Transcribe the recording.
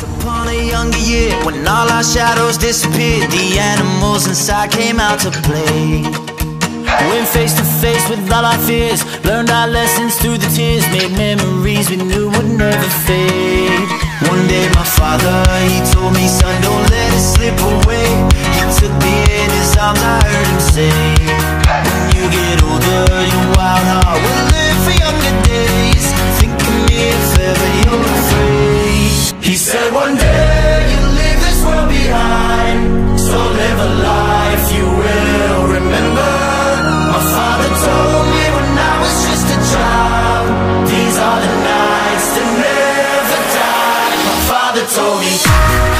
Once upon a younger year, when all our shadows disappeared, the animals inside came out to play. Went face to face with all our fears, learned our lessons through the tears, made memories we knew would never fade. One day my father, he told me, son, father told me.